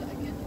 like it.